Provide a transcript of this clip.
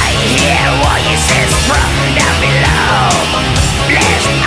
I hear voices from down below. Let's